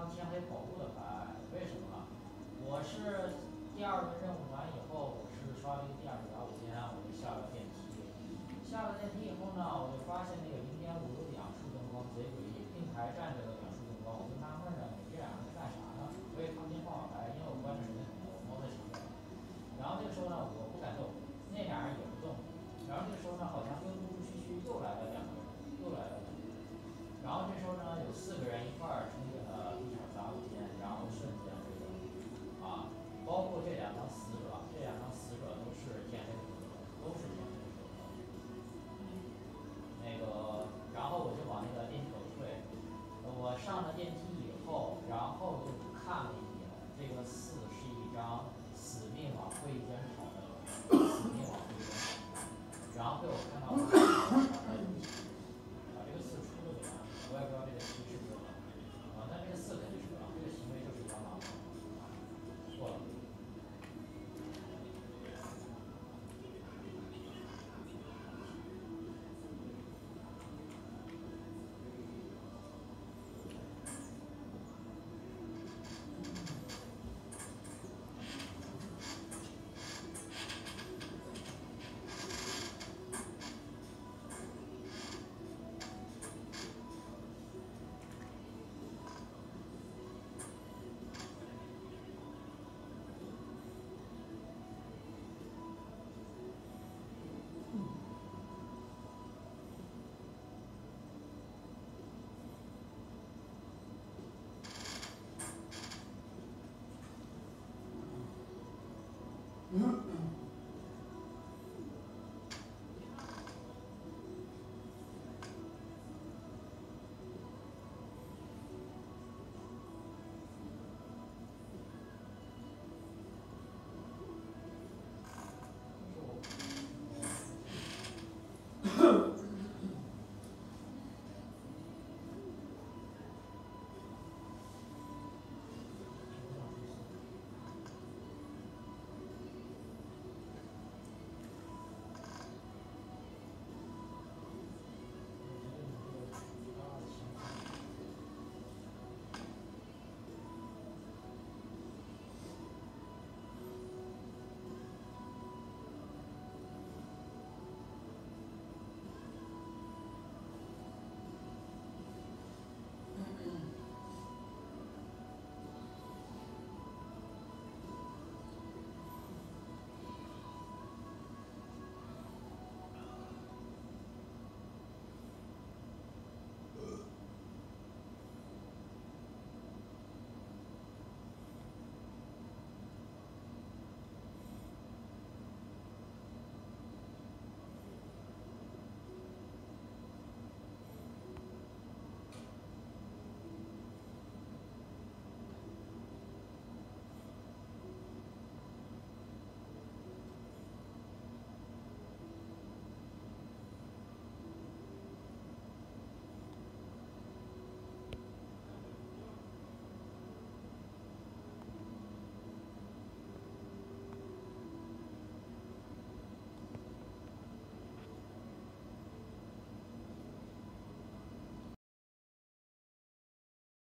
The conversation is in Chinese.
当天黑跑步的牌，为什么？我是第二轮任务完以后，我是刷了一个第二，然后我今我就下了电梯，下了电梯以后呢，我就发现那。